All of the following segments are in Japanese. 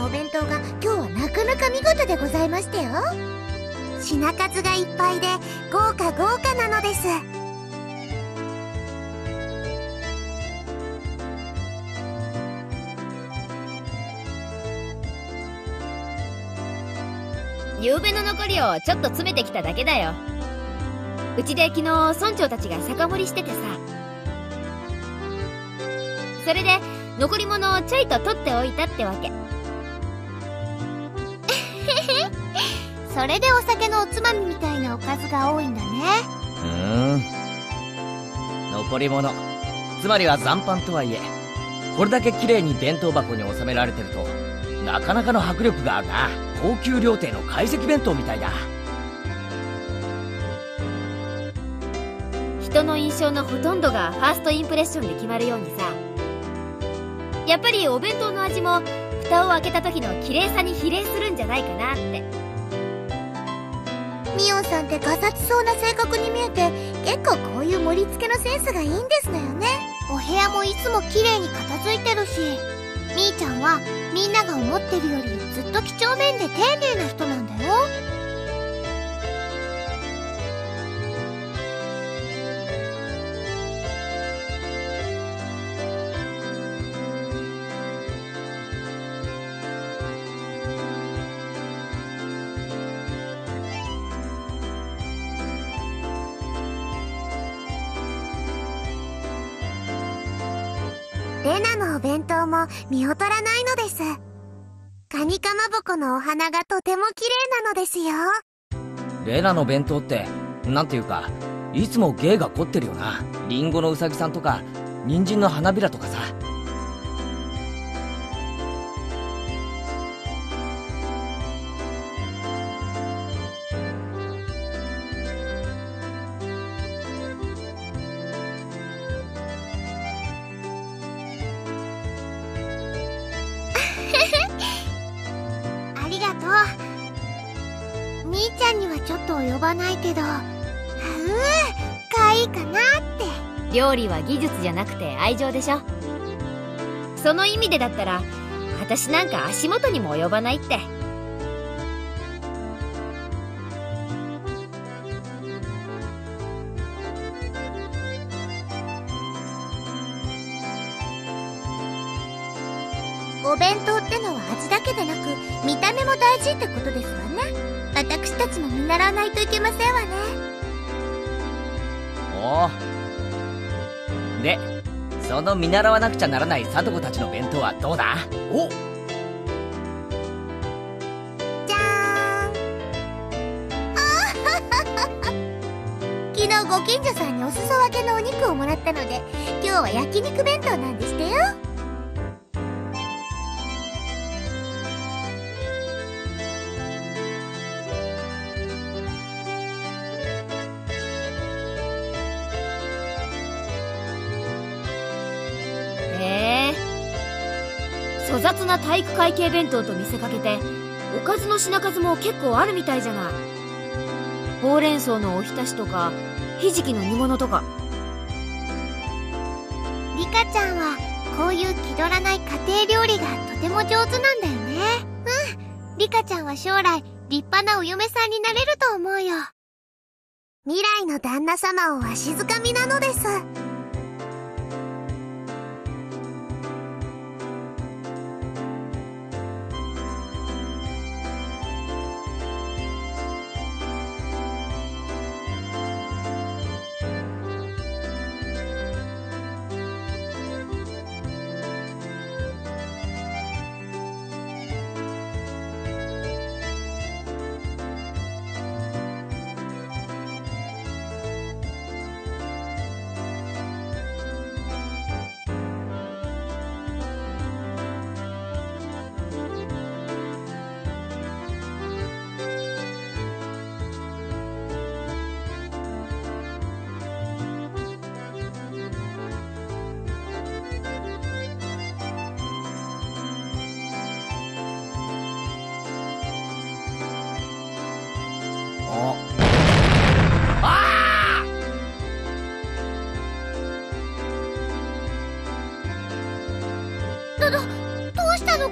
のお弁当が今日はなかなか見事でございましたよ。品数がいっぱいで豪華豪華なのです。夕べの残りをちょっと詰めてきただけだよ。うちで昨日村長たちが酒盛りしててさ。それで残り物をちょいと取っておいたってわけ。それでお酒のおつまみみたいなおかずが多いんだね。ふーん。残り物。つまりは残飯とはいえこれだけ綺麗に弁当箱に収められてるとなかなかの迫力があるな。高級料亭の懐石弁当みたいだ。人の印象のほとんどがファーストインプレッションで決まるようにさ。やっぱりお弁当の味も蓋を開けた時の綺麗さに比例するんじゃないかな。ってミオンさんってガサツそうな性格に見えて結構こういう盛り付けのセンスがいいんですのよね。お部屋もいつも綺麗に片付いてるし。みーちゃんはみんなが思ってるよりずっと几帳面で丁寧な人なんだよ。見劣らないのです。カニかまぼこのお花がとても綺麗なのですよ。レナの弁当ってなんていうかいつも芸が凝ってるよな。リンゴのうさぎさんとか人参の花びらとかさ。ちょっと及ばないけど。うんかわいいかなって。料理は技術じゃなくて愛情でしょ。その意味でだったら私なんか足元にも及ばないって。その見習わなくちゃならない貞子たちの弁当はどうだ？お！じゃーん。昨日ご近所さんにお裾分けのお肉をもらったので今日は焼肉弁当なんでしな体育会系弁当と見せかけておかずの品数も結構あるみたいじゃない。ほうれん草のおひたしとかひじきの煮物とか。リカちゃんはこういう気取らない家庭料理がとても上手なんだよね。うん。リカちゃんは将来立派なお嫁さんになれると思うよ。未来の旦那様をわしづかみなのです。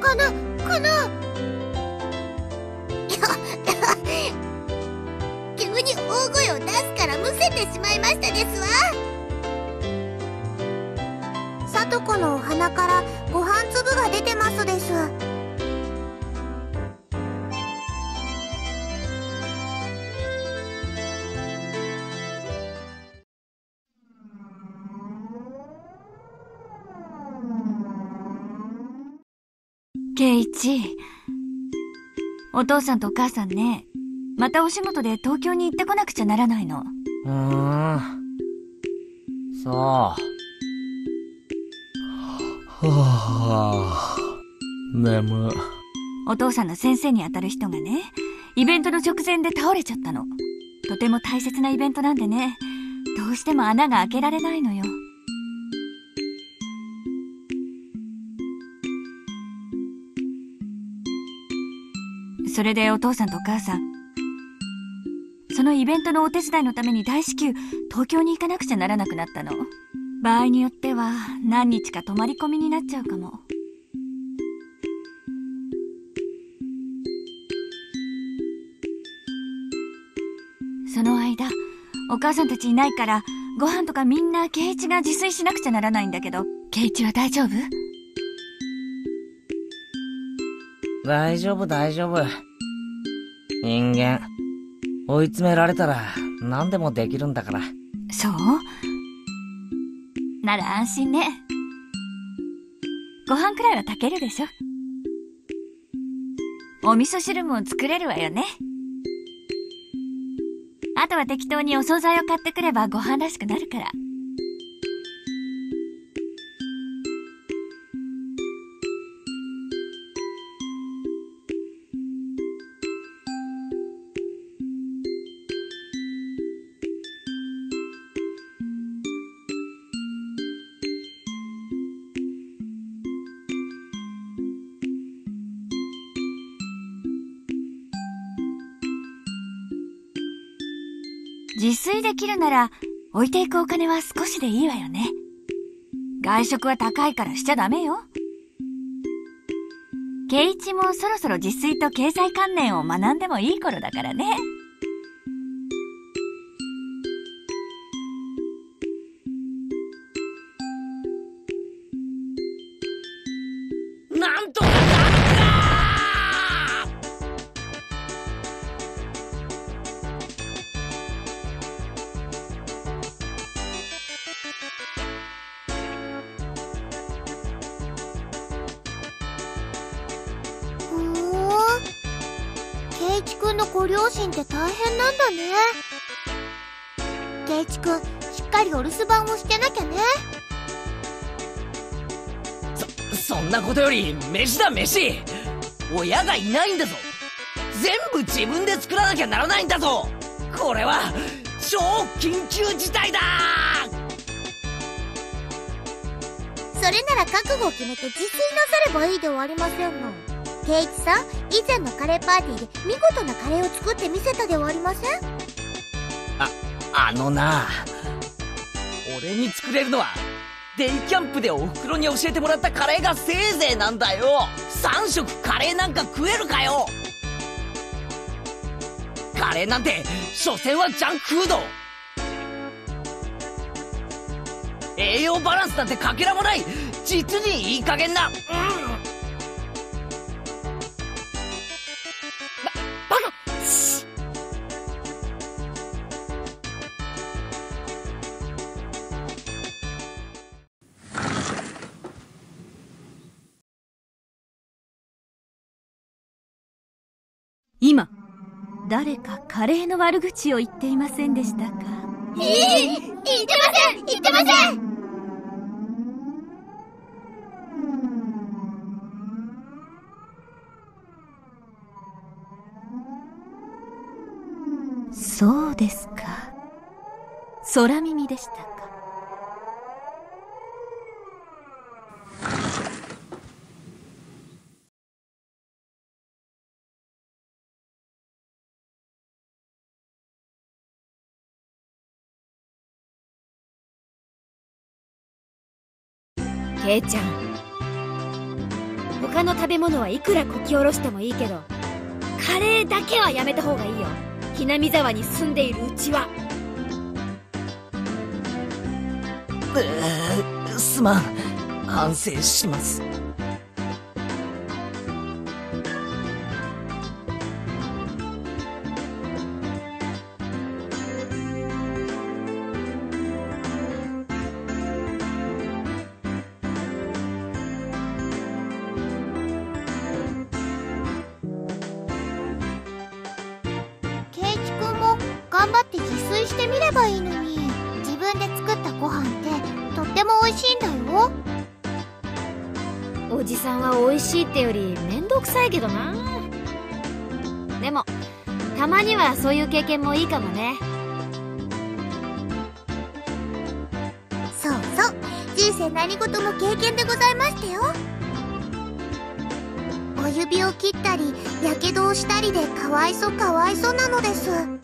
かなかな。急に大声を出すからむせてしまいましたですわ。お父さんとお母さんねまたお仕事で東京に行ってこなくちゃならないのうーん。そう。はあ、眠。お父さんの先生にあたる人がねイベントの直前で倒れちゃったのとても大切なイベントなんでねどうしても穴が開けられないのよそれでお父さんとお母さん。そのイベントのお手伝いのために大至急東京に行かなくちゃならなくなったの。場合によっては何日か泊まり込みになっちゃうかも。その間お母さんたちいないからご飯とかみんな圭一が自炊しなくちゃならないんだけど圭一は大丈夫？大丈夫大丈夫。人間、追い詰められたら何でもできるんだから。そう？なら安心ね。ご飯くらいは炊けるでしょ。お味噌汁も作れるわよね。あとは適当にお惣菜を買ってくればご飯らしくなるから。できるなら置いていくお金は少しでいいわよね。外食は高いからしちゃダメよ。圭一もそろそろ自炊と経済観念を学んでもいい頃だからね。なことより飯だ飯。親がいないんだぞ。全部自分で作らなきゃならないんだぞ。これは超緊急事態だ。それなら覚悟を決めて自炊なさればいいではありませんの。圭一さん以前のカレーパーティーで見事なカレーを作ってみせたではありません？あのな。俺に作れるのはデイキャンプでおふくろに教えてもらったカレーがせいぜいなんだよ。3食カレーなんか食えるかよ。カレーなんて所詮はジャンクフード。栄養バランスなんてかけらもない。実にいい加減な。うん。誰かカレーの悪口を言っていませんでしたか？ええ言ってません言ってません。そうですか。空耳でしたケイちゃん。他の食べ物はいくらこき下ろしてもいいけどカレーだけはやめた方がいいよ。ひなみ沢に住んでいるうちは。うすまん。反省します。てよりめんどくさいけどな。でもたまにはそういう経験もいいかもね。そうそう。人生何事も経験でございましたよ。お指を切ったりやけどをしたりでかわいそかわいそなのです。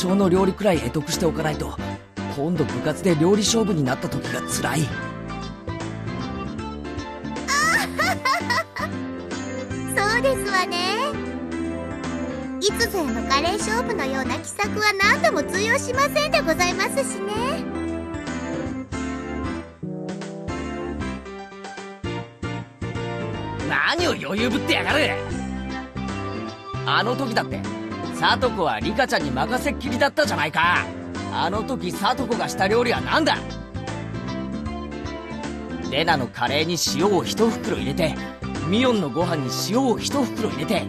少の料理くらい得得しておかないと今度部活で料理勝負になった時が辛い。そうですわね。いつぞやのカレー勝負のような奇策は何度も通用しませんでございますしね。何を余裕ぶってやがる。あの時だってサトコはリカちゃんに任せっきりだったじゃないか。あの時サトコがした料理は何だ？レナのカレーに塩を一袋入れてミオンのご飯に塩を一袋入れて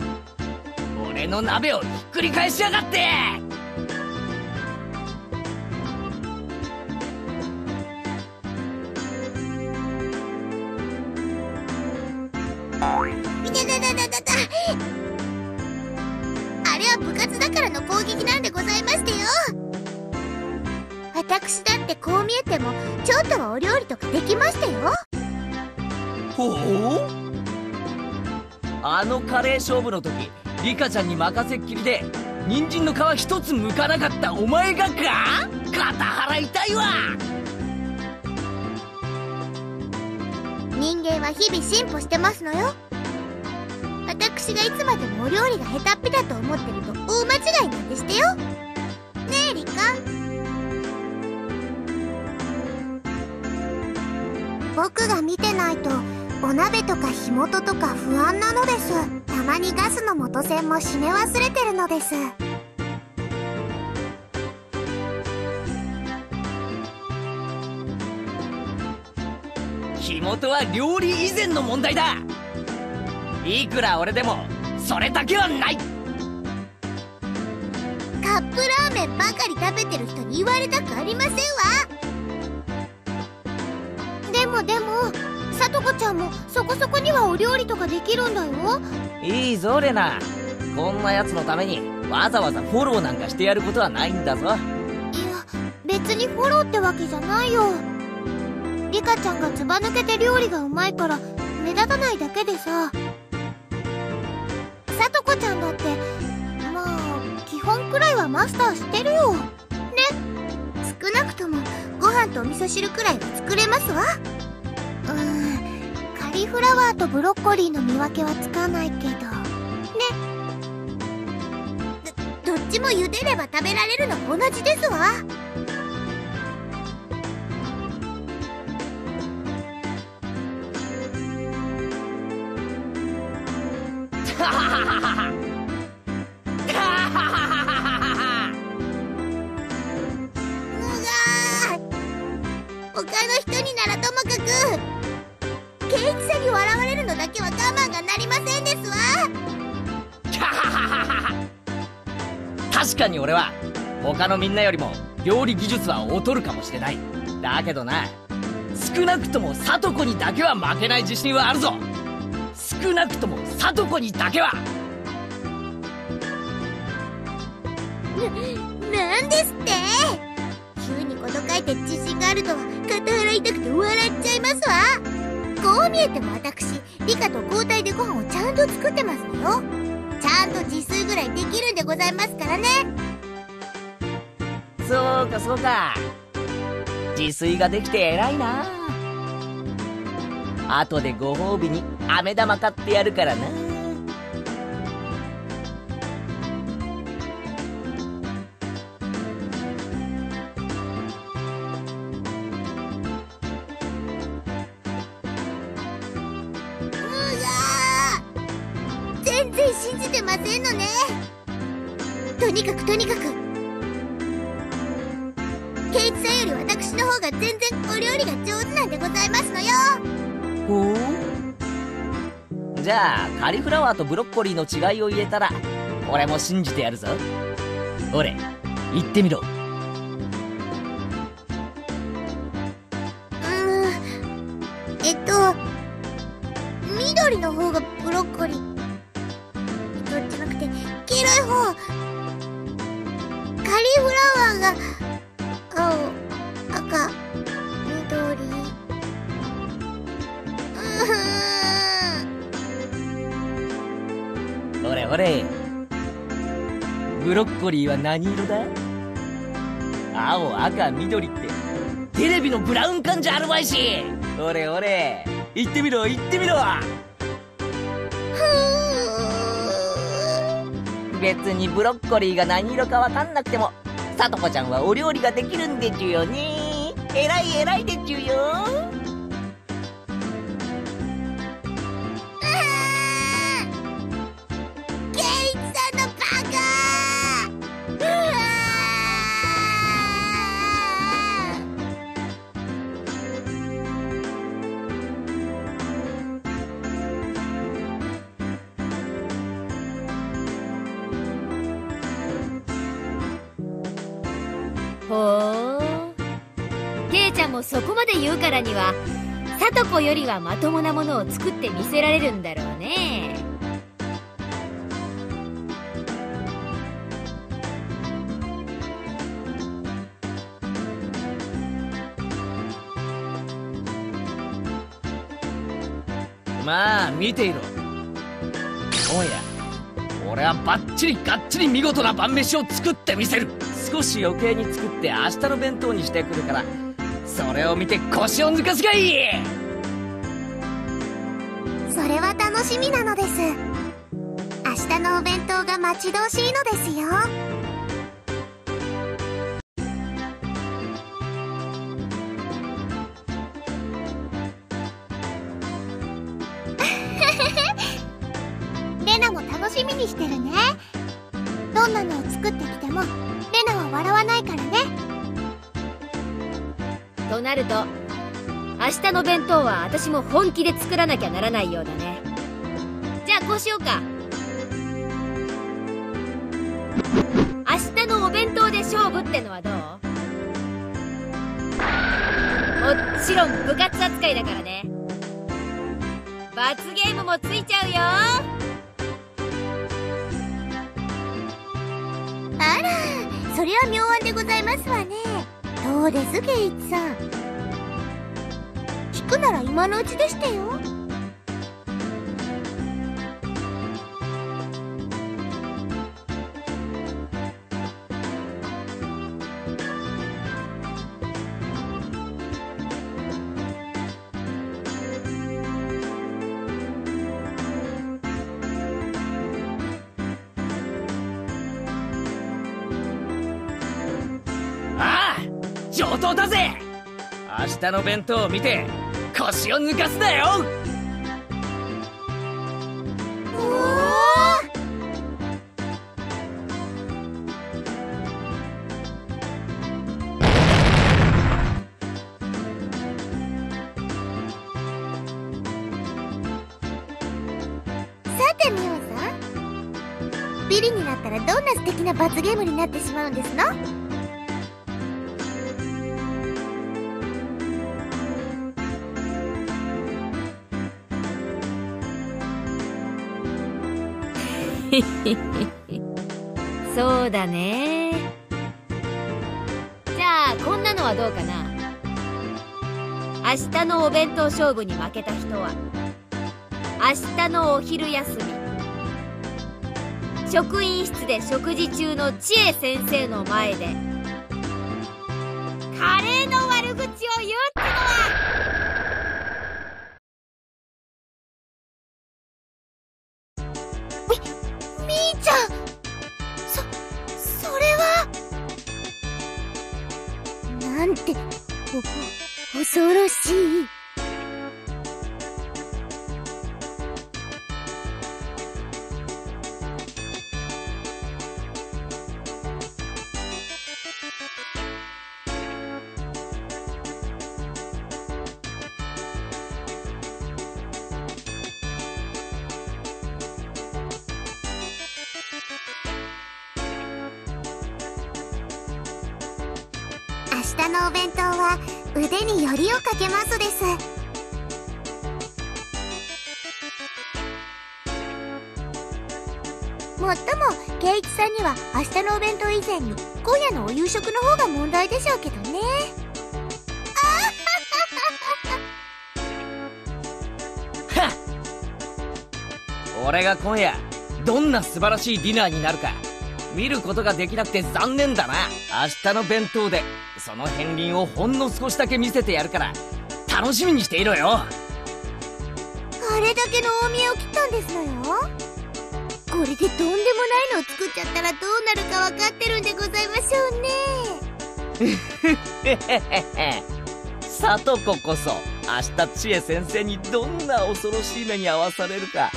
俺の鍋をひっくり返しやがって！攻撃なんでございましてよ。私だってこう見えてもちょっとはお料理とかできましたよ。ほう？あのカレー勝負の時リカちゃんに任せっきりで人参の皮一つ剥かなかったお前がか？肩腹痛いわ。人間は日々進歩してますのよ私がいつまでもお料理が下手っぴだと思ってると大間違いなんでしてよ。ねえリカ僕が見てないとお鍋とか火元とか不安なのです。たまにガスの元栓も閉め忘れてるのです。火元は料理以前の問題だ。いくら俺でもそれだけはない。カップラーメンばかり食べてる人に言われたくありませんわ。でもでもさとこちゃんもそこそこにはお料理とかできるんだよ。いいぞレナ。こんな奴のためにわざわざフォローなんかしてやることはないんだぞ。いや別にフォローってわけじゃないよ。リカちゃんがずば抜けて料理がうまいから目立たないだけでささとこちゃんだってまあ基本くらいはマスターしてるよ。ね。少なくともご飯とお味噌汁くらいは作れますわ。うーんカリフラワーとブロッコリーの見分けはつかないけど。ね。どどっちも茹でれば食べられるの同じですわ。他の人にならともかく。ケイチさんに笑われるのだけは我慢がなりませんですわ。確かに俺は他のみんなよりも料理技術は劣るかもしれない。だけどな少なくともサトコにだけは負けない自信はあるぞ。少なくともサトコにだけは。なんですって？急にこと書いて自信があるとは肩払いたくて笑っちゃいますわ。こう見えても私理科と交代でご飯をちゃんと作ってますのよ。ちゃんと自炊ぐらいできるんでございますからね。そうかそうか。自炊ができて偉いな。後でご褒美に飴玉買ってやるからな。じゃあカリフラワーとブロッコリーの違いを言えたら俺も信じてやるぞ。俺言ってみろ。リーは何色だ？青赤緑って。テレビのブラウン管じゃあるまいし。ほれほれ言ってみろ言ってみろ。別にブロッコリーが何色かわかんなくてもさとこちゃんはお料理ができるんでちゅよね。えらいえらいでちゅよ。からにはさとこよりはまともなものを作ってみせられるんだろうね。まあ見ていろ。おや俺はバッチリガッチリ見事な晩飯を作ってみせる。少し余計に作って明日の弁当にしてくるからそれを見て腰を抜かすがいい！それは楽しみなのです。明日のお弁当が待ち遠しいのですよ。なると明日の弁当は私も本気で作らなきゃならないようだね。じゃあこうしようか。明日のお弁当で勝負ってのはどう？もちろん部活扱いだからね。罰ゲームもついちゃうよ。あらそれは妙案でございますわね。どうですケイチさん？くなら今のうちでしてよ。上等だぜ。明日の弁当を見て。腰を抜かすなよ。ビリになったらどんな素敵な罰ゲームになってしまうんですの？のお弁当勝負に負けた人は明日のお昼休み。職員室で食事中の知恵先生の前でけますです。もっとも圭一さんには明日のお弁当以前に今夜のお夕食の方が問題でしょうけどね。俺が今夜どんな素晴らしいディナーになるか。見ることができなくて残念だな。明日の弁当でその片鱗をほんの少しだけ見せてやるから楽しみにしていろよ。あれだけの大見えを切ったんですのよ。これでとんでもないのを作っちゃったらどうなるか分かってるんでございましょうね。さとここそ明日知恵先生にどんな恐ろしい目に遭わされるか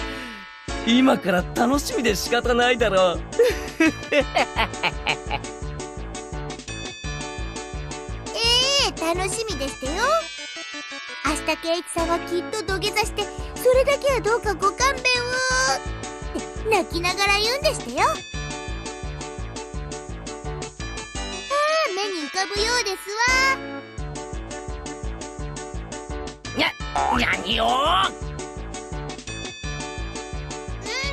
今から楽しみで仕方ないだろう。ええ楽しみでしたよ。明日圭一さんはきっと土下座してそれだけはどうかご勘弁をって泣きながら言うんでしたよ。ああ目に浮かぶようですわ。にゃ何を？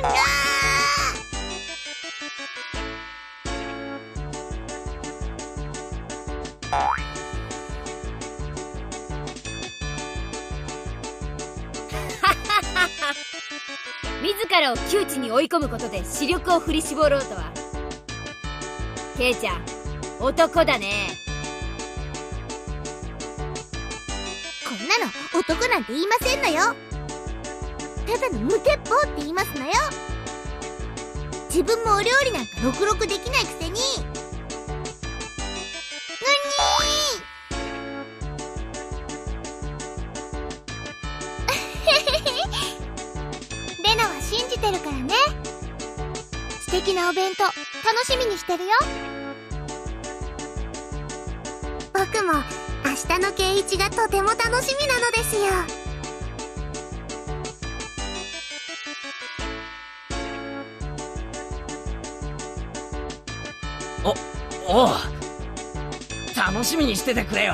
自らを窮地に追い込むことで視力を振り絞ろうとは。ケイちゃん男だね。こんなの男なんて言いませんのよ。ただの無鉄砲って言いますのよ。自分もお料理なんかろくろくできないくせに。レナは信じてるからね。素敵なお弁当楽しみにしてるよ。僕も明日の圭一がとても楽しみなのですよ。おう。楽しみにしててくれよ。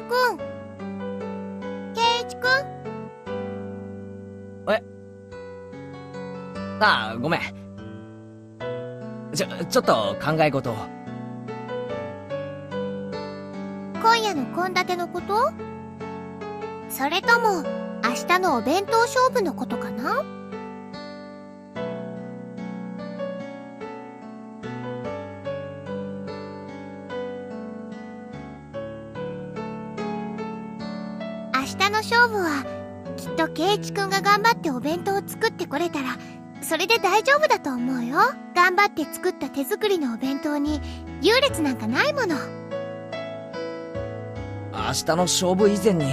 一くん圭一くんああごめん。ちょ、ちょっと考え事を。今夜の献立のこと？それとも、明日のお弁当勝負のことかな？頑張ってお弁当を作ってこれたら、それで大丈夫だと思うよ。頑張って作った手作りのお弁当に優劣なんかないもの。明日の勝負以前に、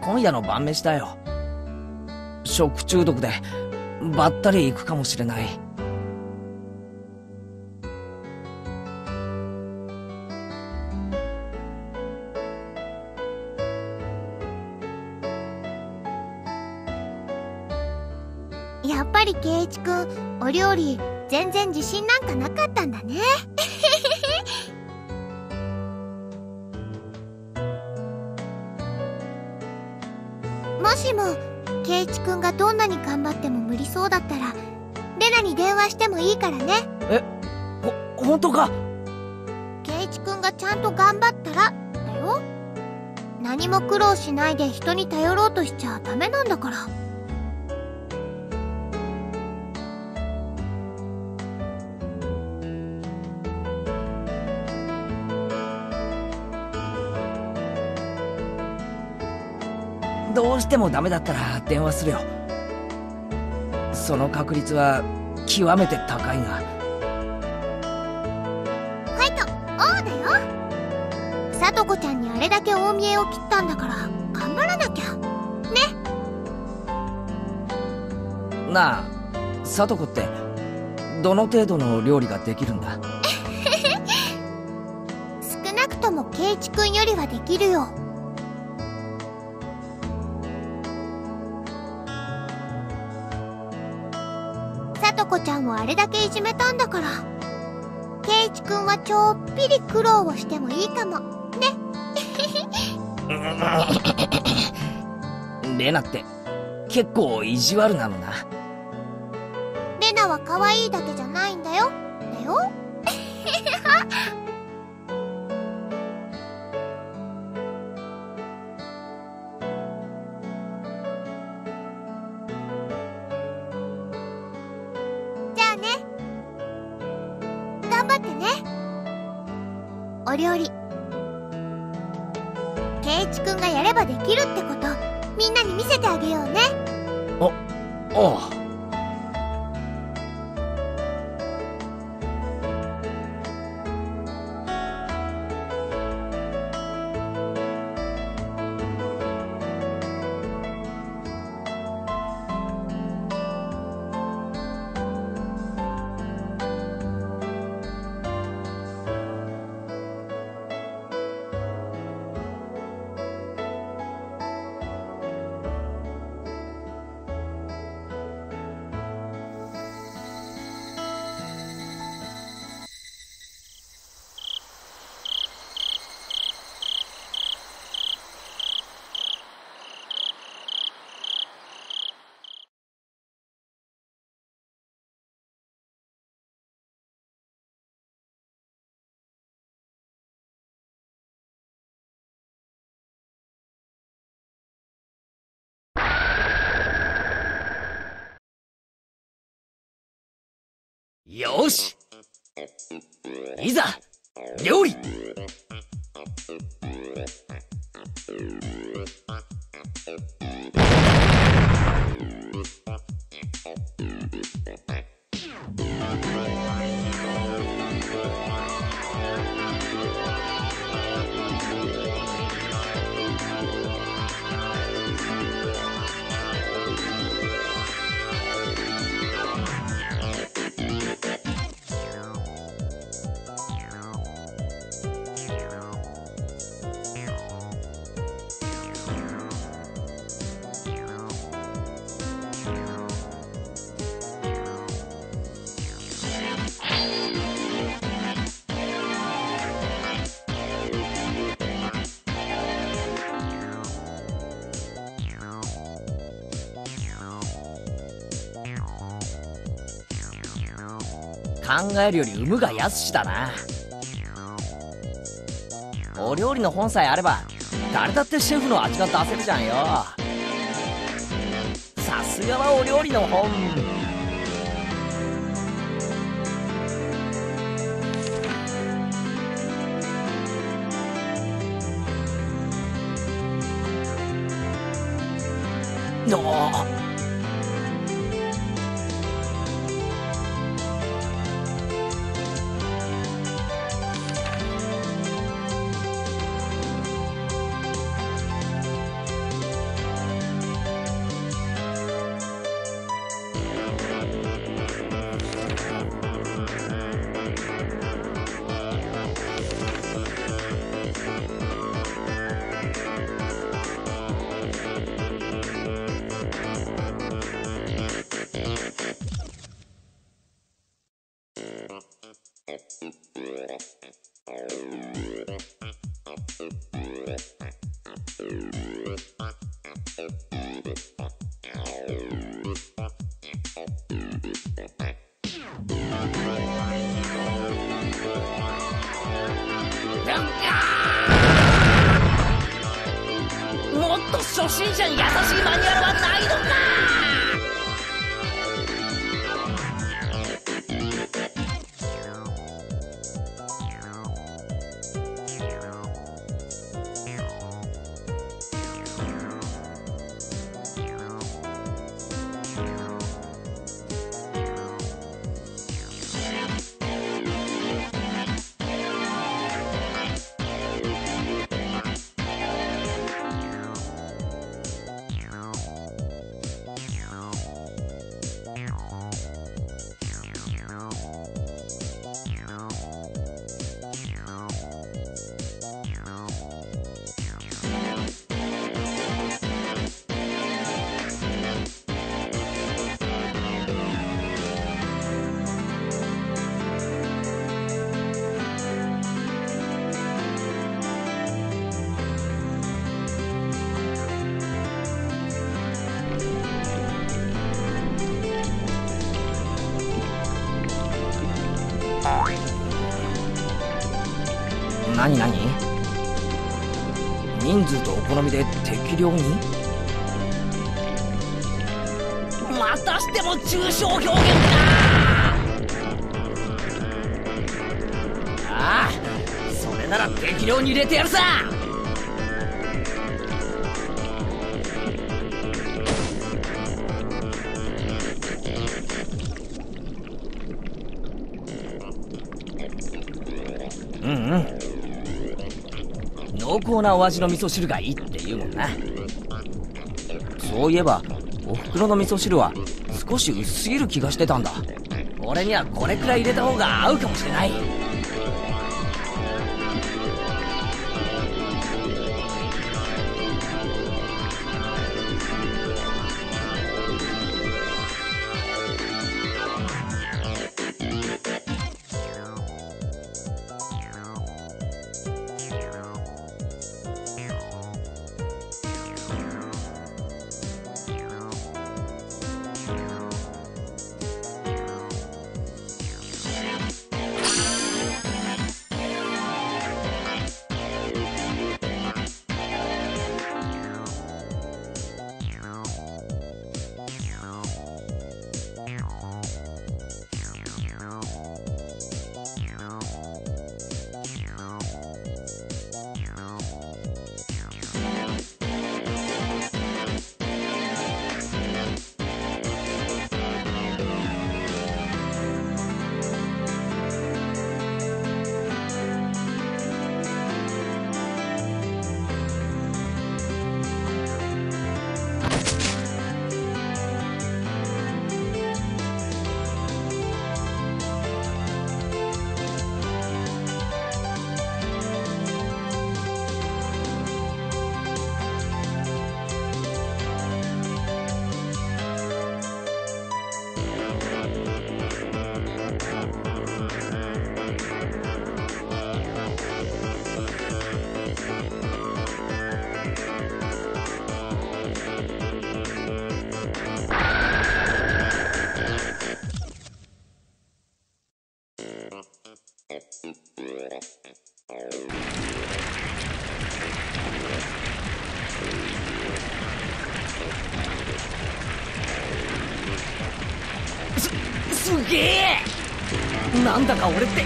今夜の晩飯だよ。食中毒で、ばったり行くかもしれない。お料理、全然自信なんかなかったんだね。もしも、圭一くんがどんなに頑張っても無理そうだったら、レナに電話してもいいからね。ほ、本当か？圭一くんがちゃんと頑張ったら、だよ。何も苦労しないで人に頼ろうとしちゃダメなんだから。てもダメだったら電話するよ。その確率は、極めて高いが。ファイト、オーだよ。さとこちゃんにあれだけ大見えを切ったんだから、頑張らなきゃ。なあ、さとこって、どの程度の料理ができるんだ？少なくとも圭一くんよりはできるよ。ちゃんをあれだけいじめたんだから、圭一くんはちょっぴり苦労をしてもいいかも。ね。レナって、結構意地悪なのな。レナは可愛いだけじゃ料理。よし。いざ料理。えるより有無が安しだな。お料理の本さえあれば誰だってシェフの味が出せるじゃんよ。さすがはお料理の本。おなお味の味噌汁がいいって言うもんな。そういえばお袋の味噌汁は少し薄すぎる気がしてたんだ。俺にはこれくらい入れた方が合うかもしれない。なんだか俺って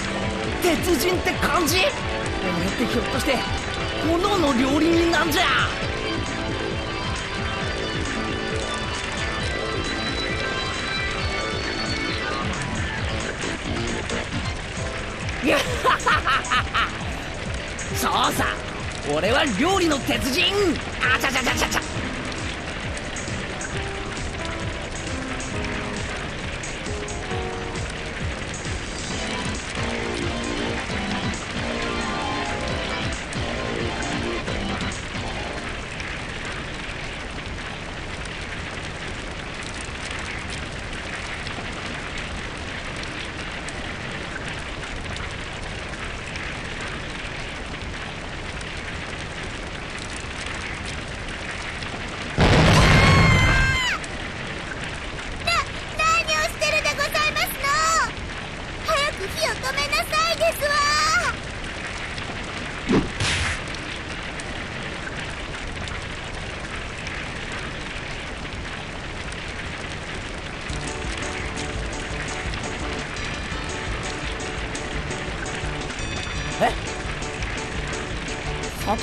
鉄人って感じ？俺ってひょっとして炎の料理人なんじゃ？い やそうさ俺は料理の鉄人。あちゃちゃちゃちゃちゃ。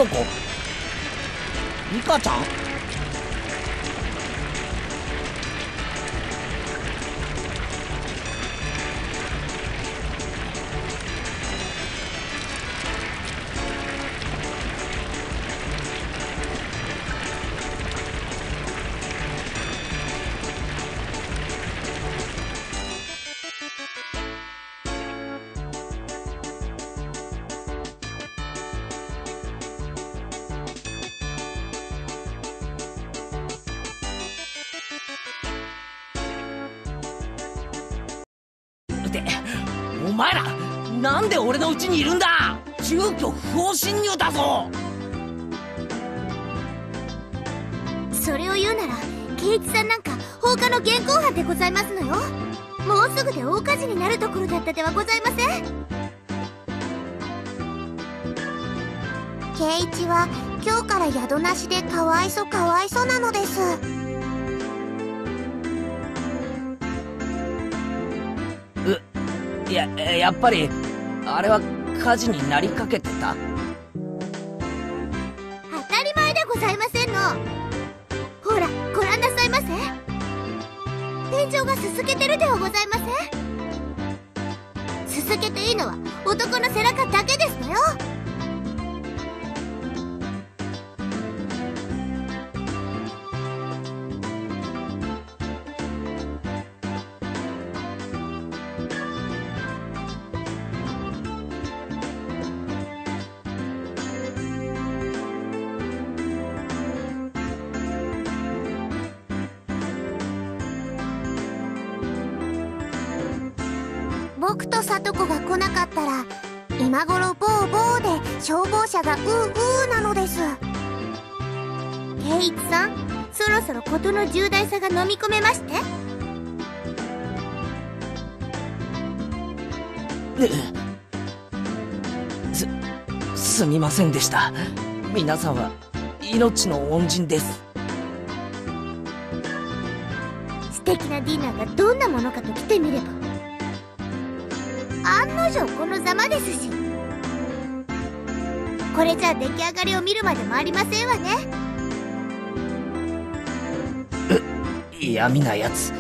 さとにいるんだ。住居不法侵入だぞ。それを言うなら圭一さんなんか放火の現行犯でございますのよ。もうすぐで大火事になるところだったではございません。圭一は今日から宿なしでかわいそかわいそなのです。いややっぱりあれは火事になりかけて僕と聡子が来なかったら今頃ボーボーで消防車がうーうーなのです。圭一さんそろそろ事の重大さが飲み込めまして。すすみませんでした。皆さんは命の恩人です。素敵なディナーがどんなものかと来てみれば案の定このざまですし。これじゃ出来上がりを見るまでもありませんわね。嫌味なやつ。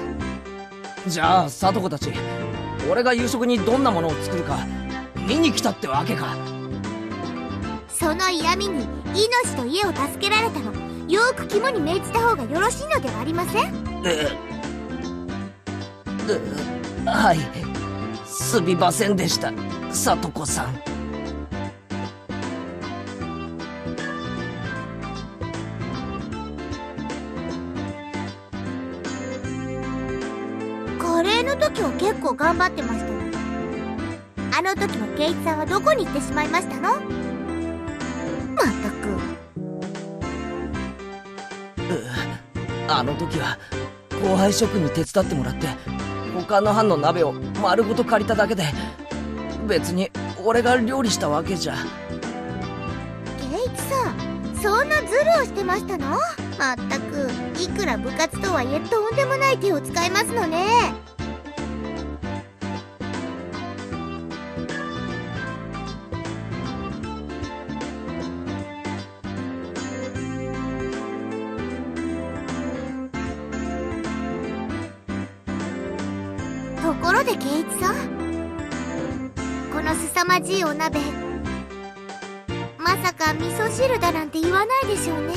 じゃあ聡子たち俺が夕食にどんなものを作るか見に来たってわけか。その嫌味に命と家を助けられたのよーく肝に銘じた方がよろしいのではありません？えうはいすみませんでした聡子さん。カレーの時は結構頑張ってましたのにあの時の圭一さんはどこに行ってしまいましたの？まったく。あの時は後輩職に手伝ってもらって他の班の鍋を丸ごと借りただけで別に俺が料理したわけじゃ。圭一さんそんなズルをしてましたの？まったく。いくら部活とはいえとんでもない手を使いますのね。ころで圭一さん？この凄まじいお鍋。まさか味噌汁だなんて言わないでしょうね。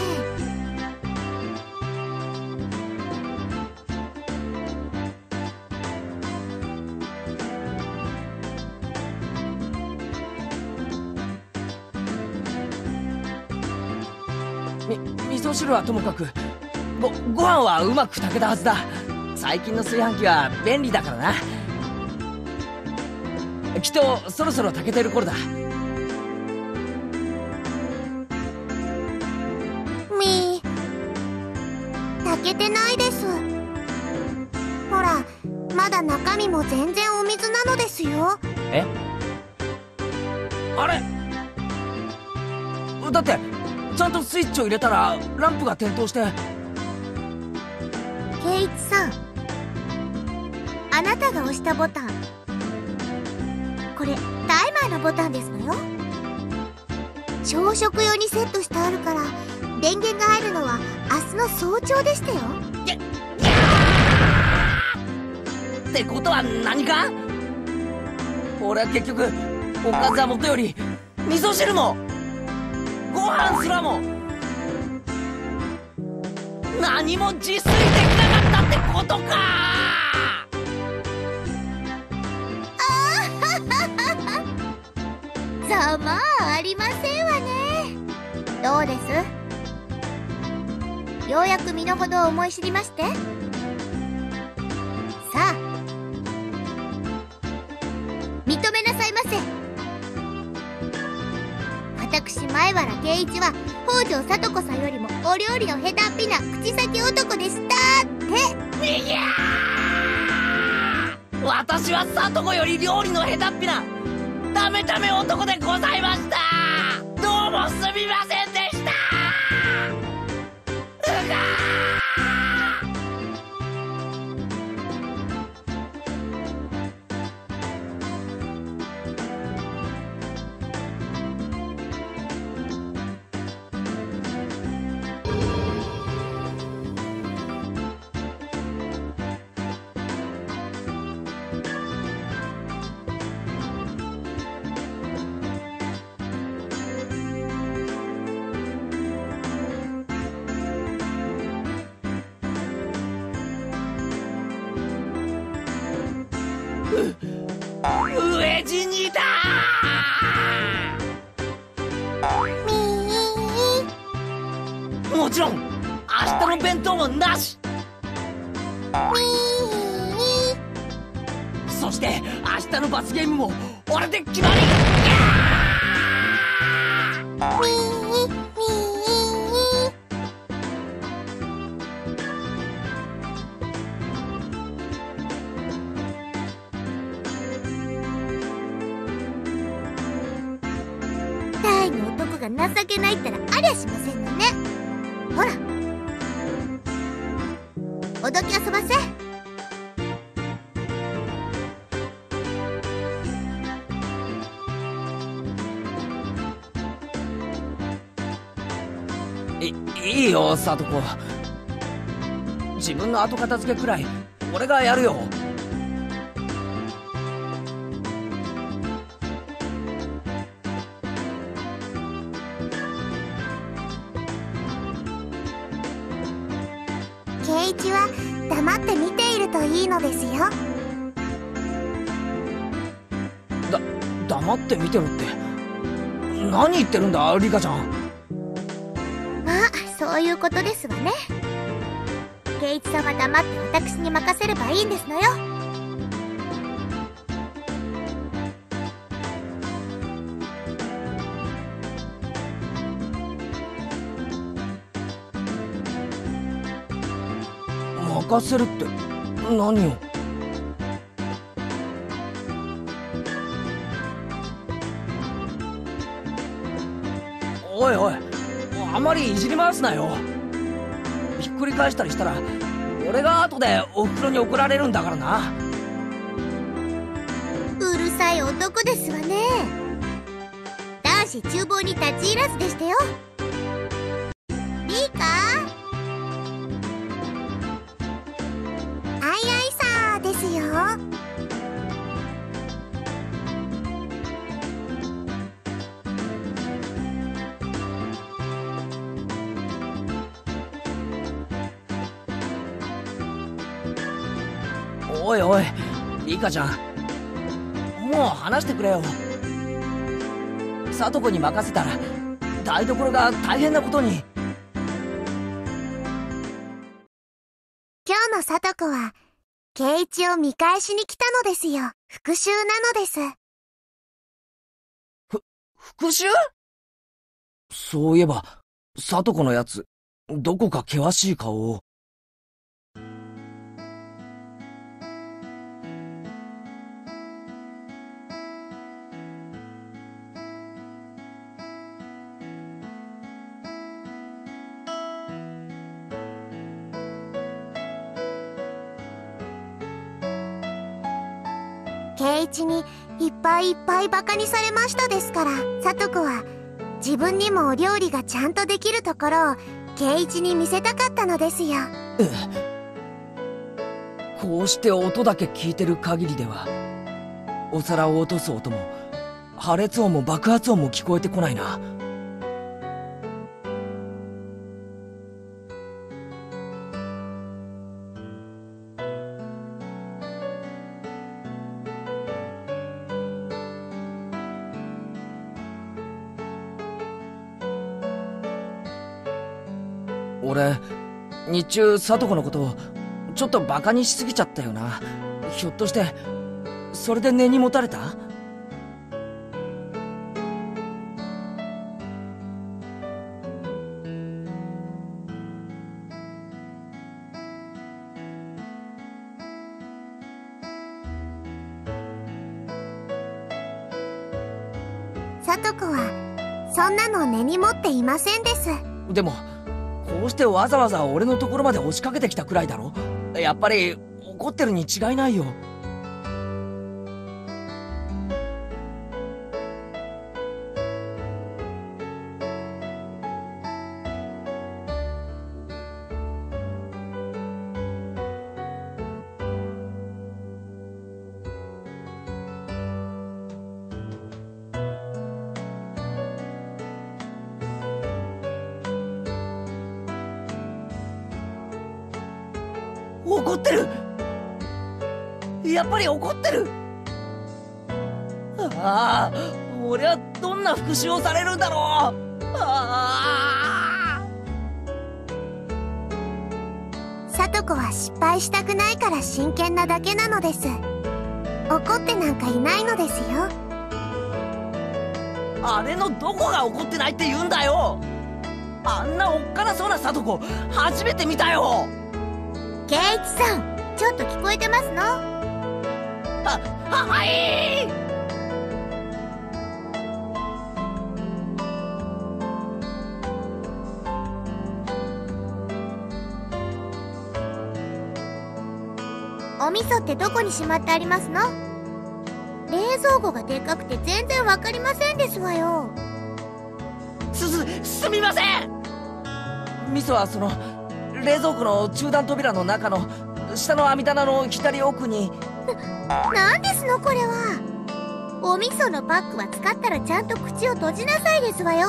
み味噌汁はともかくごご飯はうまく炊けたはずだ。最近の炊飯器は便利だからな。きっとそろそろ炊けてる頃だ。みー炊けてないです。ほらまだ中身も全然お水なのですよ。え？あれ？だってちゃんとスイッチを入れたらランプが点灯して。圭一さんあなたが押したボタンボタンですのよ。朝食用にセットしてあるから電源が入るのは明日の早朝でしたよ。ってことは何か？俺は結局おかずはもとより味噌汁もご飯すらも何も自炊できなかったってことかまあありませんわね。どうです？ようやく身の程を思い知りまして。さあ。認めなさいませ。私前原圭一は北条聡子さんよりもお料理の下手っぴな口先男でしたって。いやー！私は里子より料理の下手っぴなダメダメ男でございました。どうもすみませんでした。うがー。飢え死にだもちろん明日の弁当もなし。みそして明日の罰ゲームも俺で決まり情けないったらありゃしませんのね。ほら。おどき遊ばせ。いいいよ里子自分の後片付けくらい俺がやるよ。って見てろって。何言ってるんだリカちゃん。まあそういうことですわね。圭一さんは黙って私に任せればいいんですのよ。任せるって何を？まりいじり回すなよ。ひっくり返したりしたら俺が後でおふくろに怒られるんだからな。うるさい男ですわね。男子厨房に立ち入らずでしたよ。おいおいリカちゃんもう話してくれよ聡子に任せたら台所が大変なことに今日の聡子は、圭一を見返しに来たのですよ。復讐なのです。復讐？そういえば、聡子のやつ、どこか険しい顔を。圭一にいっぱいいっぱいバカにされましたですから、聡子は自分にもお料理がちゃんとできるところを圭一に見せたかったのですよ。こうして音だけ聞いてる限りでは、お皿を落とす音も、破裂音も爆発音も聞こえてこないな。日中、聡子のことを、ちょっとバカにしすぎちゃったよな。ひょっとして、それで根に持たれた？聡子は、そんなの根に持っていませんです。でも、そうしてわざわざ俺のところまで押しかけてきたくらいだろ？やっぱり、怒ってるに違いないよ。怒ってる。やっぱり怒ってる。ああ俺はどんな復讐をされるんだろう。ああ。聡子は失敗したくないから真剣なだけなのです。怒ってなんかいないのですよ。あれのどこが怒ってないって言うんだよ。あんなおっかなそうな聡子初めて見たよ圭一さん、ちょっと聞こえてますの？は、は、はい！お味噌ってどこにしまってありますの？冷蔵庫がでっかくて全然わかりませんですわよ。す、す、すみません！味噌はその、冷蔵庫の中段扉の中の、下の網棚の左奥に、なんですのこれは。お味噌のパックは使ったらちゃんと口を閉じなさいですわよ。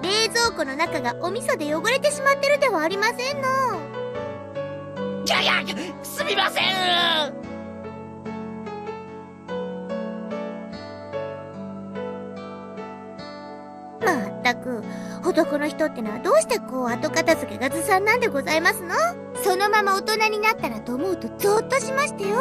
冷蔵庫の中がお味噌で汚れてしまってるではありませんの。いやいや、すみません男の人ってのはどうしてこう後片付けがずさんなんでございますの？そのまま大人になったらと思うとゾッとしましたよ。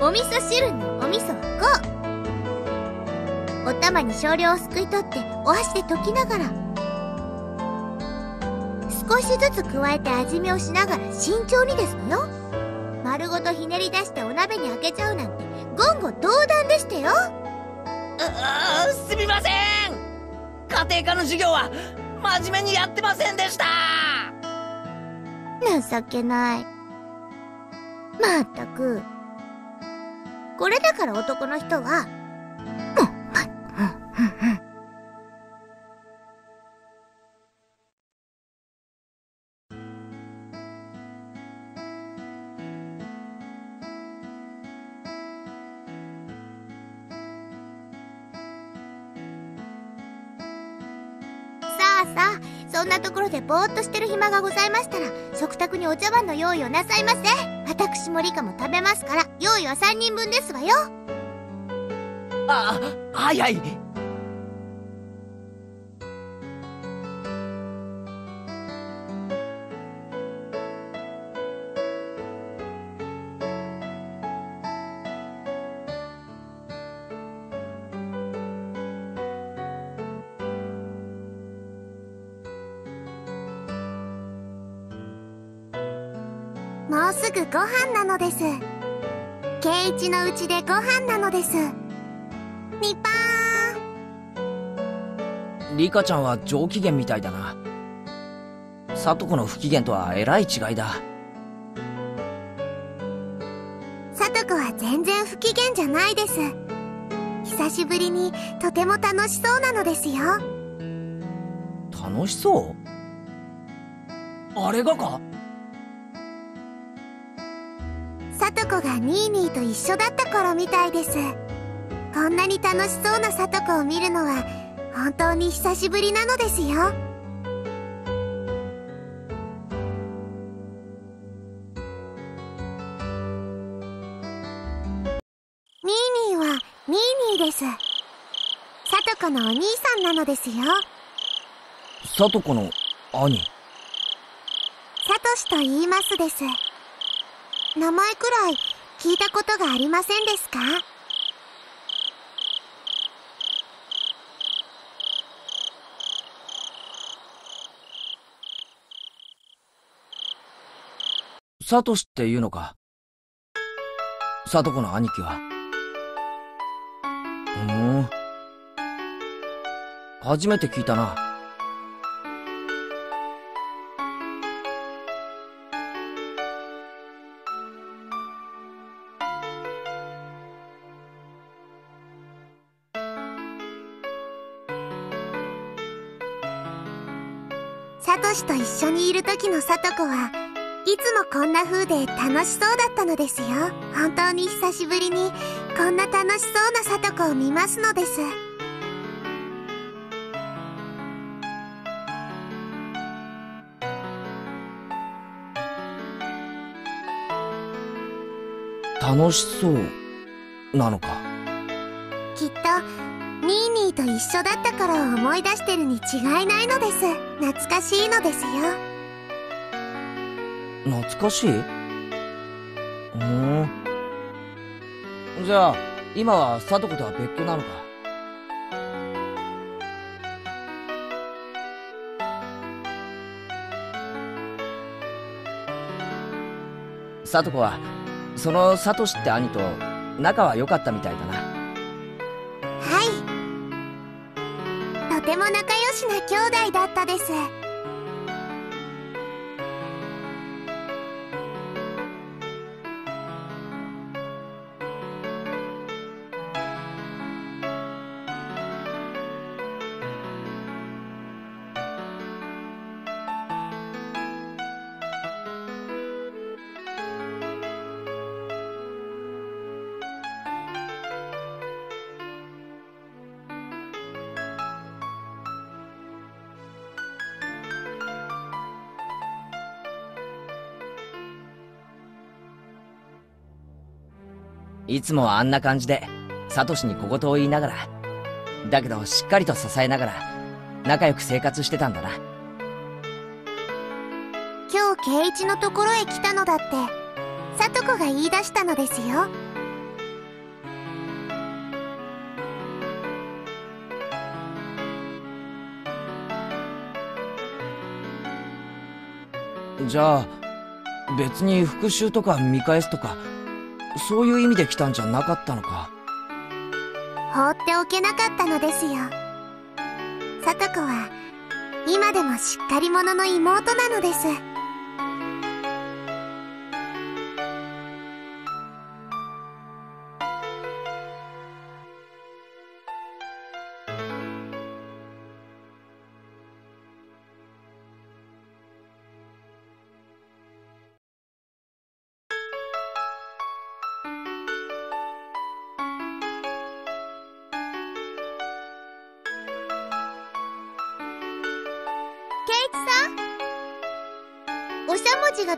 お味噌汁の5。お玉に少量をすくい取ってお箸で溶きながら。少しずつ加えて味見をしながら慎重にですの。よ丸ごとひねり出してお鍋に開けちゃうなんて言語道断でしたよ。ああすみません。家庭科の授業は真面目にやってませんでした。情けない。まったく。これだから男の人はでぼーっとしてる暇がございましたら食卓にお茶碗の用意をなさいませ。私もリカも食べますから用意は3人分ですわよ。あはいはい。ご飯なのです。圭一のうちでご飯なのです。リパーリカちゃんは上機嫌みたいだな。サトコの不機嫌とはえらい違いだ。さとこは全然不機嫌じゃないです。久しぶりにとても楽しそうなのですよ。楽しそう？あれがか？さとこがニーニーと一緒だった頃みたいです。こんなに楽しそうなさとこを見るのは本当に久しぶりなのですよ。ニーニーはニーニーです。さとこのお兄さんなのですよ。サトコの兄。サトシと言いますです名前くらい聞いたことがありませんですか？サトシっていうのか？サトコの兄貴は？ふん初めて聞いたな。サトシと一緒にいる時のサトコはいつもこんな風で楽しそうだったのですよ。本当に久しぶりにこんな楽しそうなサトコを見ますのです。楽しそうなのか？きっとニーニーと一緒だった頃を思い出してるに違いないのです懐かしいのですよ。懐かしい？ふん。じゃあ今はサトコとは別居なのか？サトコはそのサトシって兄と仲は良かったみたいだな。です。いつもあんな感じでサトシに小言を言いながらだけどしっかりと支えながら仲良く生活してたんだな。今日圭一のところへ来たのだってさとこが言い出したのですよ。じゃあ別に復讐とか見返すとかそういう意味で来たんじゃなかったのか。放っておけなかったのですよ。聡子は今でもしっかり者の妹なのです。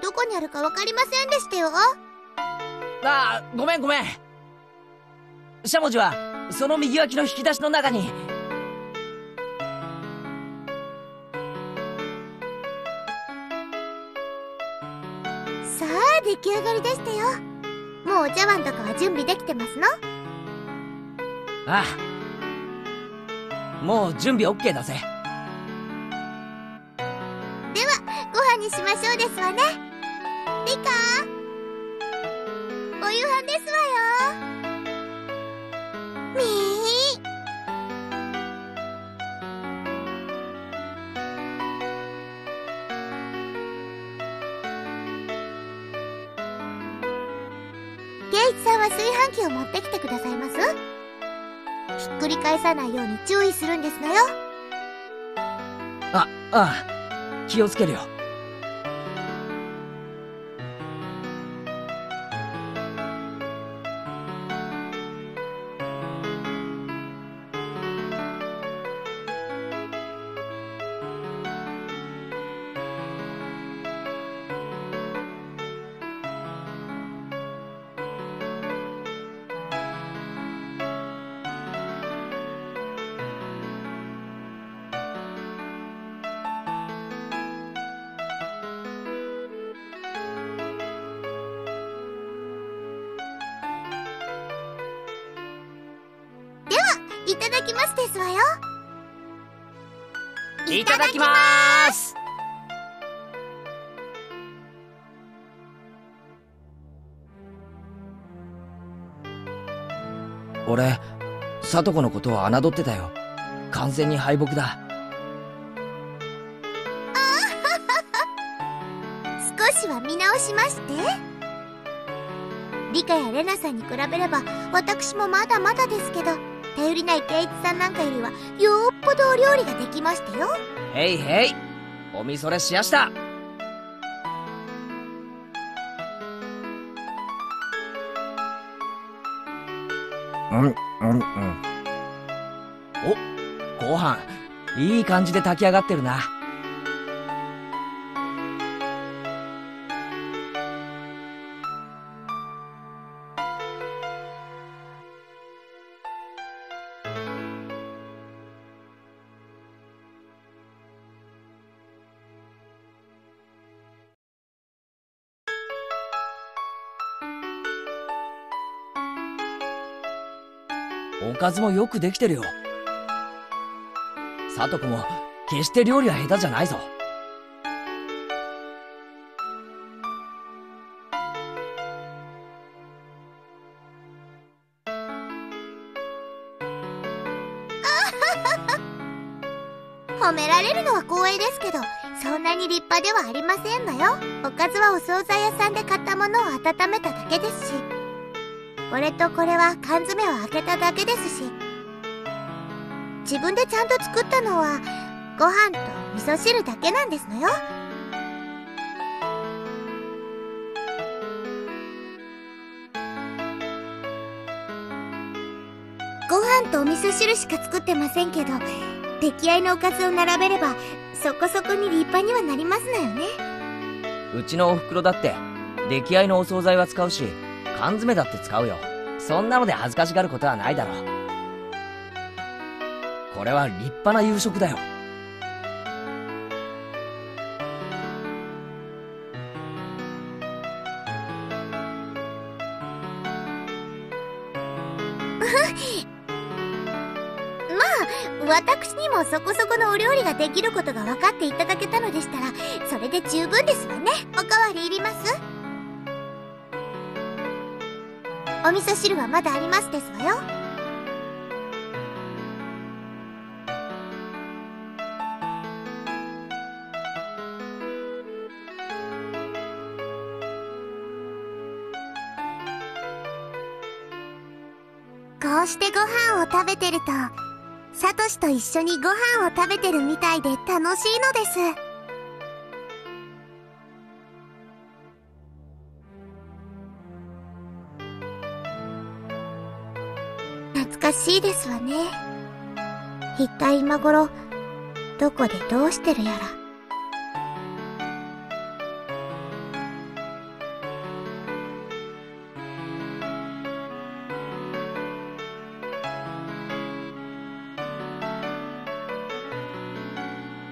どこにあるかわかりませんでしたよ。ああ、ごめんごめん。しゃもじは、その右脇の引き出しの中に。さあ、出来上がりでしたよ。もうお茶碗とかは準備できてますの？ああ。もう準備 OK だぜ。ご飯にしましょうですわね。リカお夕飯ですわよ。みー。圭一さんは炊飯器を持ってきてくださいます？ひっくり返さないように注意するんですのよ。あ、ああ。気をつけるよ。俺、里子のことを侮ってたよ。完全に敗北だ。少しは見直しまして。リカやレナさんに比べれば、私もまだまだですけど、頼りない圭一さんなんかよりは、よっぽどお料理ができましたよ。へいへいおみそれしやしたうん、うん、うん。お、ご飯、いい感じで炊き上がってるな。おかずもよくできてるよ。さとこも、決して料理は下手じゃないぞ。褒められるのは光栄ですけど、そんなに立派ではありませんのよ。おかずはお惣菜屋さんで買ったものを温めただけですし。これとこれは缶詰を開けただけですし。自分でちゃんと作ったのは、ご飯と味噌汁だけなんですのよ。ご飯とお味噌汁しか作ってませんけど、出来合いのおかずを並べれば、そこそこに立派にはなりますのよね。うちのお袋だって、出来合いのお惣菜は使うし、缶詰だって使うよ。そんなので恥ずかしがることはないだろう。これは立派な夕食だよ。私にもそこそこのお料理ができることが分かっていたお味噌汁はまだありますですわよ。こうしてご飯を食べてると、サトシと一緒にご飯を食べてるみたいで楽しいのです。しいですわね。一体今頃、どこでどうしてるやら。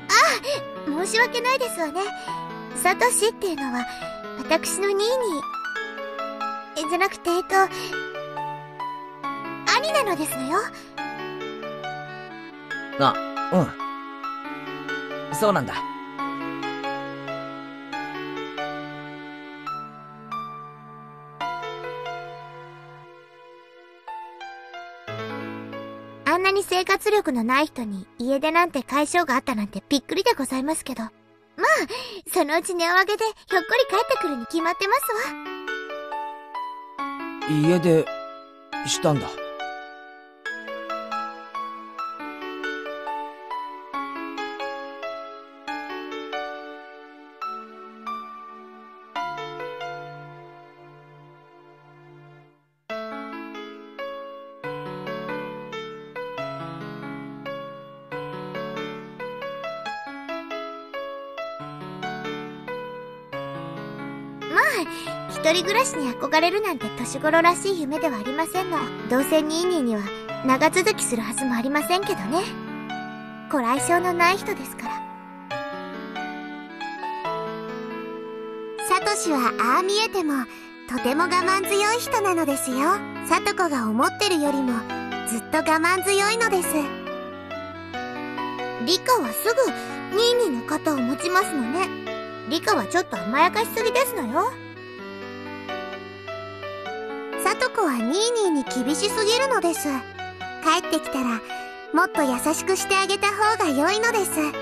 あ申し訳ないですわね。サトシっていうのは、私の兄に、じゃなくて、えっと、兄なのですのよ。あ、うん。そうなんだ。あんなに生活力のない人に家出なんて解消があったなんてびっくりでございますけど。まあ、そのうち値を上げでひょっこり帰ってくるに決まってますわ。家出、したんだ。一人暮らしに憧れるなんて年頃らしい夢ではありませんの。どうせニーニーには長続きするはずもありませんけどね。ご来性のない人ですから。サトシはああ見えても、とても我慢強い人なのですよ。サトコが思ってるよりも、ずっと我慢強いのです。リカはすぐ、ニーニーの肩を持ちますのね。リカはちょっと甘やかしすぎですのよ。サトコはニーニーに厳しすぎるのです。帰ってきたら、もっと優しくしてあげた方が良いのです。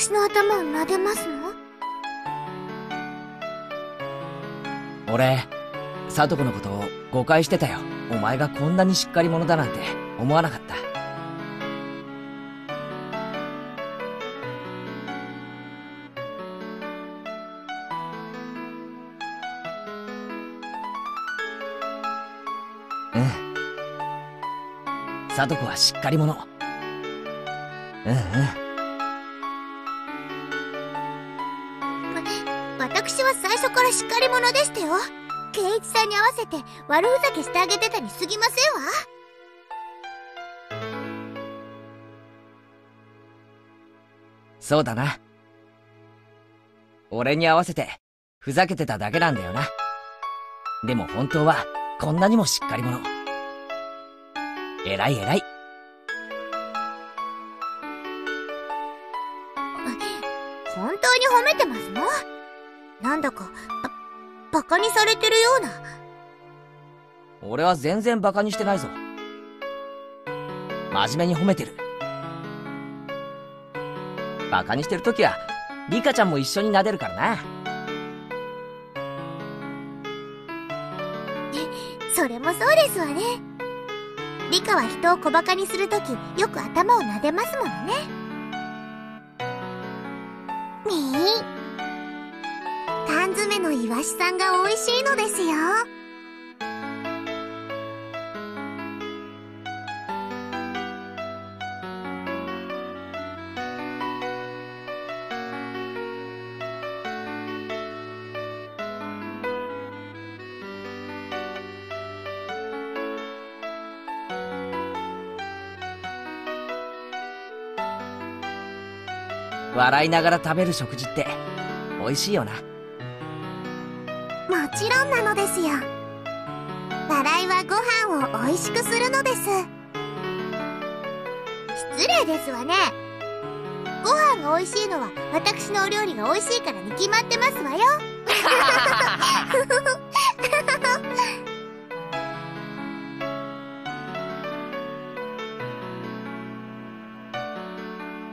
私の頭を撫でますの？俺、サトコのことを誤解してたよ。お前がこんなにしっかり者だなんて思わなかった。うん。サトコはしっかり者。うんうん。でしたよ。ケイイチさんに合わせて悪ふざけしてあげてたに過ぎませんわ。そうだな。俺に合わせて、ふざけてただけなんだよな。でも本当は、こんなにもしっかり者。偉い偉い。俺は全然バカにしてないぞ。真面目に褒めてる。バカにしてるときは、リカちゃんも一緒に撫でるからな。それもそうですわね。リカは人を小バカにするとき、よく頭を撫でますものね。みー。缶詰のイワシさんが美味しいのですよ。笑いながら食べる食事って、美味しいよな。もちろんなのですよ。笑いはご飯を美味しくするのです。失礼ですわね。ご飯が美味しいのは私のお料理が美味しいからに決まってますわよ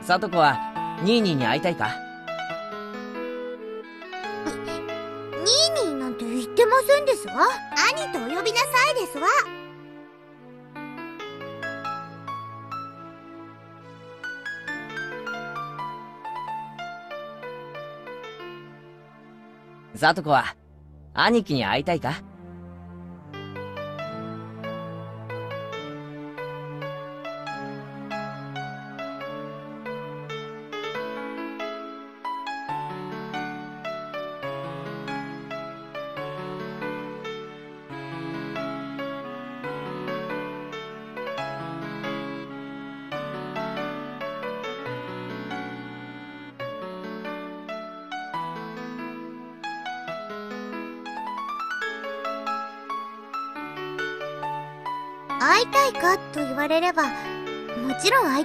さとこはニーニーに会いたいか？ニーニーなんて言ってませんですわ。兄とお呼びなさいですわ。さとこは兄貴に会いたいか？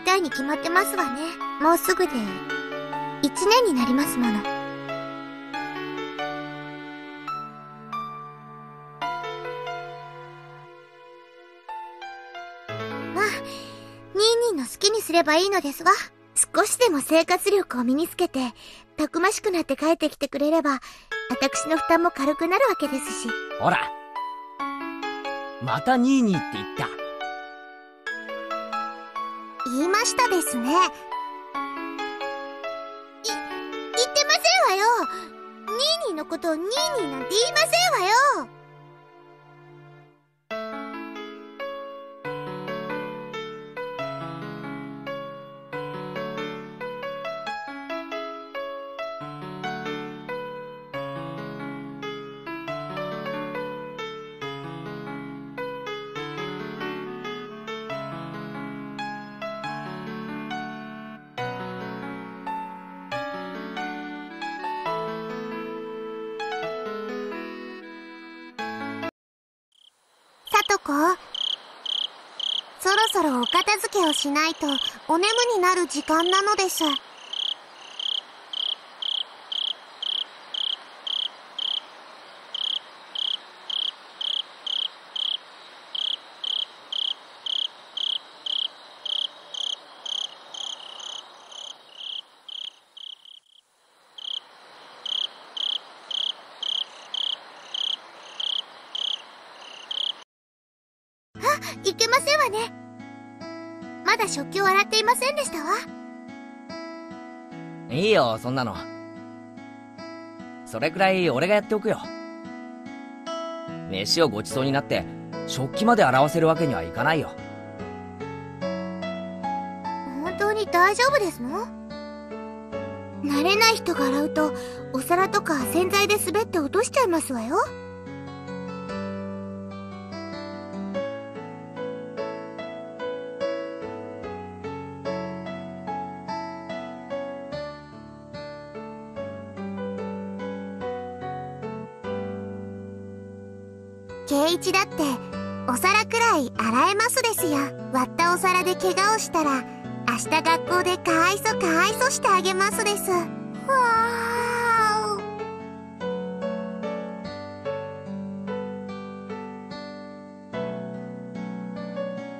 たいに決まってますわね。もうすぐで1年になりますもの。まあニーニーの好きにすればいいのですわ少しでも生活力を身につけてたくましくなって帰ってきてくれれば私の負担も軽くなるわけですし。ほら。またニーニーって言った。ましたですね。い、言ってませんわよニーニーのことをニーニーなんて言いませんわよしないとお眠になる時間なのです。いけませんわね。まだ食器を洗っていませんでしたわ。いいよそんなのそれくらい俺がやっておくよ飯をごちそうになって食器まで洗わせるわけにはいかないよ本当に大丈夫ですの？慣れない人が洗うと、お皿とか洗剤で滑って落としちゃいますわよ。だって、お皿くらい洗えますですよ。割ったお皿で怪我をしたら、明日学校でかわいそかわいそしてあげますです。わー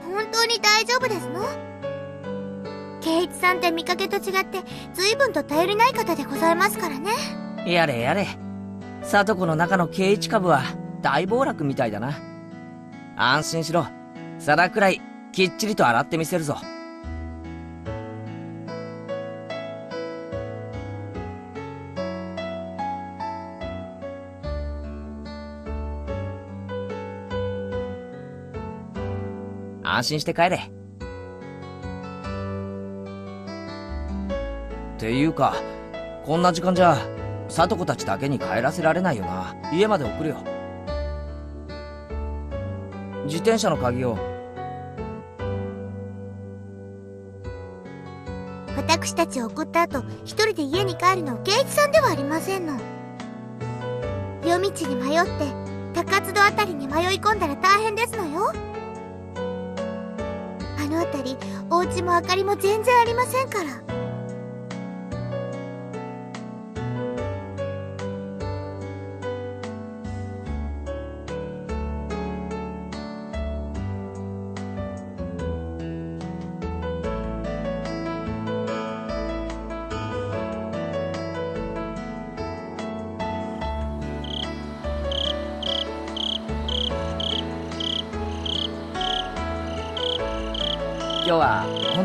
本当に大丈夫ですの？圭一さんって見かけと違って随分と頼りない方でございますからね。やれやれ里子の中の圭一株は大暴落みたいだな。安心しろ。皿くらいきっちりと洗ってみせるぞ。安心して帰れ。っていうかこんな時間じゃ里子たちだけに帰らせられないよな。家まで送るよ。自転車の鍵を私たちを送った後、一人で家に帰るのは圭一さんではありませんの。夜道に迷って、高津戸あたりに迷い込んだら大変ですのよ。あのあたり、お家も明かりも全然ありませんから。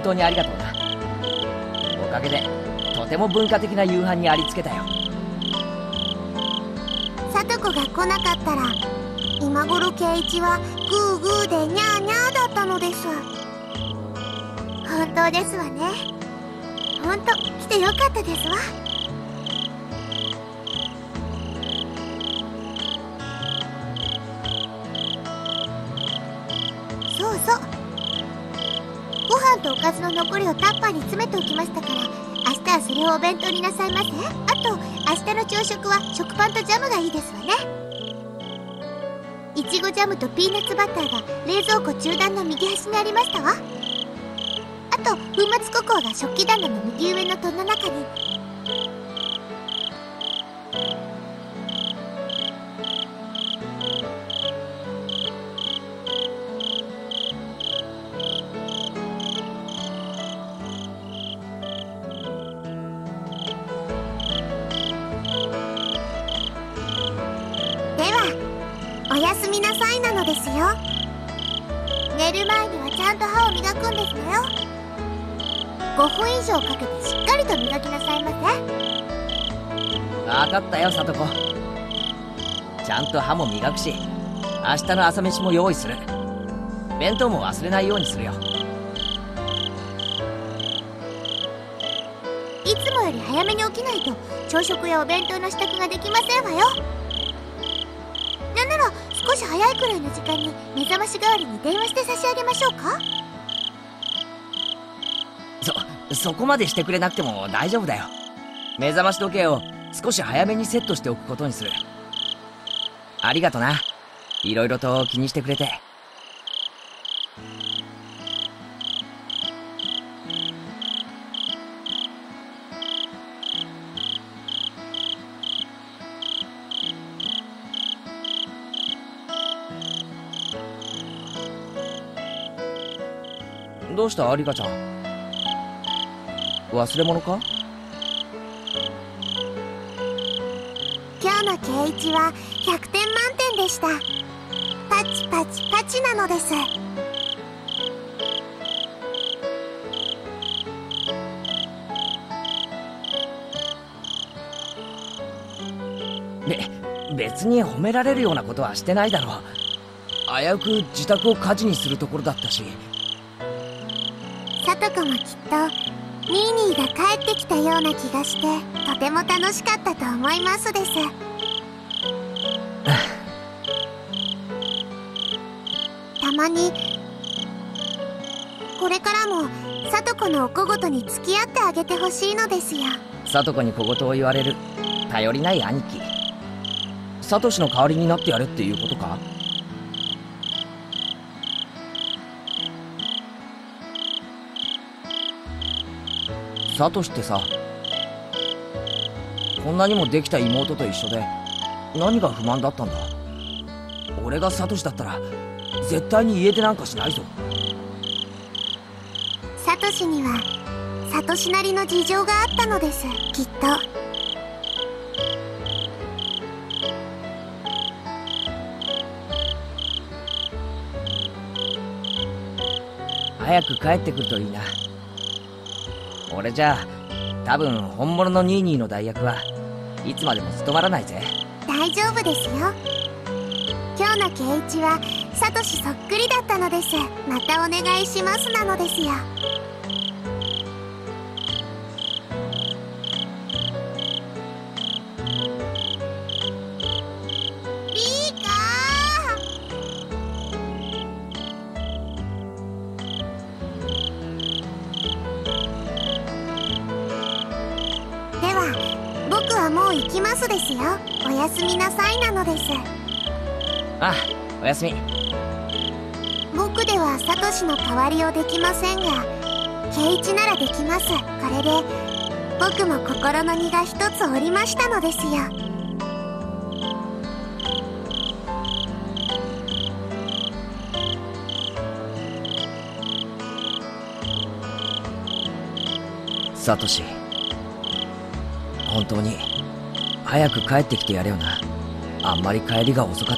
当にありがとうな。おかげでとても文化的な夕飯にありつけたよ。聡子が来なかったら今頃圭一はグーグーでニャーニャーだったのです本当ですわね。本当来てよかったですわ。残りをタッパーに詰めておきましたから明日はそれをお弁当になさいませ。あと明日の朝食は食パンとジャムがいいですわね。いちごジャムとピーナッツバターが冷蔵庫中段の右端にありましたわ。あと粉末ココアが食器棚の右上の戸の中に。以上かけてしっかりと磨きなさいませ。分かったよさと子。ちゃんと歯も磨くし明日の朝飯も用意する。弁当も忘れないようにするよ。いつもより早めに起きないと朝食やお弁当の支度ができませんわよ。なんなら少し早いくらいの時間に目覚まし代わりに電話して差し上げましょうか？そこまでしてくれなくても大丈夫だよ。目覚まし時計を少し早めにセットしておくことにする。ありがとな。色々と気にしてくれて。どうした？リカちゃん。忘れ物か？今日の圭一は100点満点でした。パチパチパチなのです。べ別に褒められるようなことはしてないだろう。危うく自宅を火事にするところだったし。さとこもきっとニーニーが帰ってきたような気がしてとても楽しかったと思いますです。たまにこれからもさとこのお小言に付き合ってあげてほしいのですよ。サトコに小言を言われる。頼りない兄貴。サトシの代わりになってやれっていうことか？サトシってさこんなにもできた妹と一緒で何が不満だったんだ？俺がサトシだったら絶対に家出なんかしないぞ。サトシにはサトシなりの事情があったのですきっと。早く帰ってくるといいなこれじゃあ多分本物のニーニーの代役はいつまでも務まらないぜ。大丈夫ですよ。今日の圭一はサトシそっくりだったのです。またお願いしますなのですよ。やすみ。僕ではサトシの代わりをできませんが圭一ならできます。これで僕も心の荷が一つ下りましたのですよ。サトシ本当に早く帰ってきてやれよな。あんまり帰りが遅かった。ら